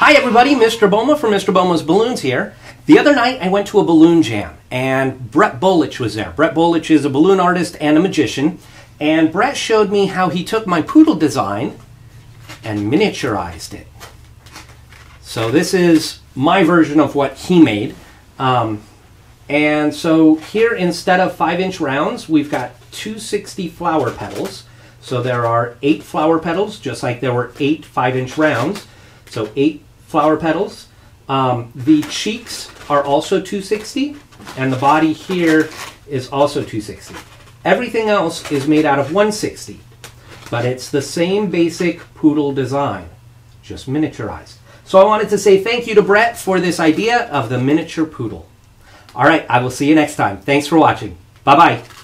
Hi, everybody. Mr. Boma from Mr. Boma's Balloons here. The other night, I went to a balloon jam, and Brett Bolich was there. Brett Bolich is a balloon artist and a magician, and Brett showed me how he took my poodle design and miniaturized it. So this is my version of what he made. Um, and so here, instead of five inch rounds, we've got 260 flower petals. So there are eight flower petals, just like there were eight five inch rounds. So eight flower petals. Um, the cheeks are also 260, and the body here is also 260. Everything else is made out of 160, but it's the same basic poodle design, just miniaturized. So I wanted to say thank you to Brett for this idea of the miniature poodle. All right, I will see you next time. Thanks for watching. Bye bye.